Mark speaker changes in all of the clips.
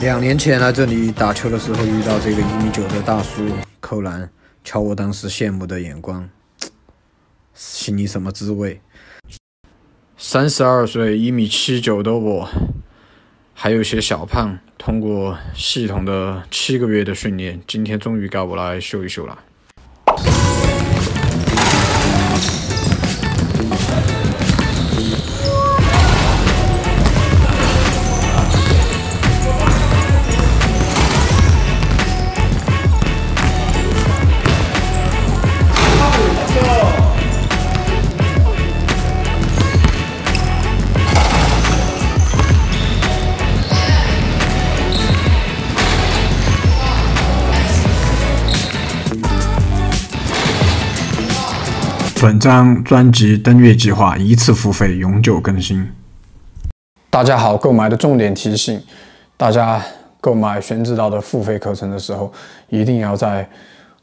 Speaker 1: 两年前来这里打球的时候，遇到这个一米九的大叔扣篮，瞧我当时羡慕的眼光，心里什么滋味？三十二岁一米七九的我，还有些小胖，通过系统的七个月的训练，今天终于该我来秀一秀了。本张专辑登月计划一次付费，永久更新。大家好，购买的重点提醒：大家购买玄之道的付费课程的时候，一定要在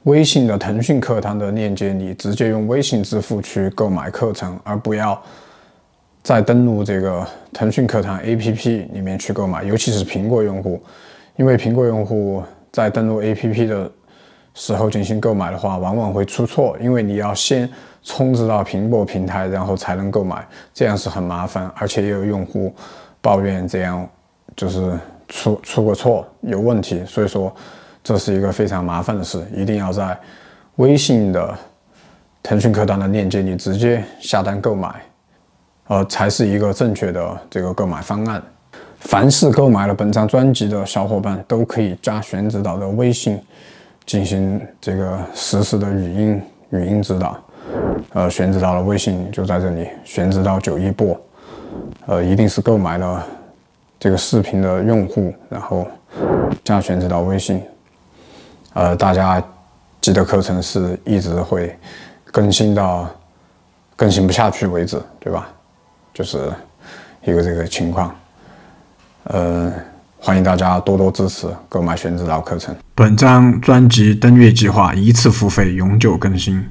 Speaker 1: 微信的腾讯课堂的链接里直接用微信支付去购买课程，而不要再登录这个腾讯课堂 APP 里面去购买。尤其是苹果用户，因为苹果用户在登录 APP 的时候进行购买的话，往往会出错，因为你要先。充值到苹果平台，然后才能购买，这样是很麻烦，而且也有用户抱怨这样就是出出过错有问题，所以说这是一个非常麻烦的事，一定要在微信的腾讯课堂的链接里直接下单购买，呃，才是一个正确的这个购买方案。凡是购买了本张专辑的小伙伴，都可以加玄指导的微信进行这个实时的语音语音指导。呃，选址到了微信就在这里，选址到九一播，呃，一定是购买了这个视频的用户，然后加选址到微信，呃，大家记得课程是一直会更新到更新不下去为止，对吧？就是一个这个情况，呃，欢迎大家多多支持购买选址到课程。本张专辑登月计划一次付费，永久更新。